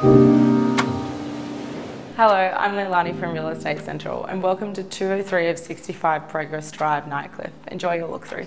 Hello, I'm Leilani from Real Estate Central and welcome to 203 of 65 Progress Drive, Nightcliff. Enjoy your look through.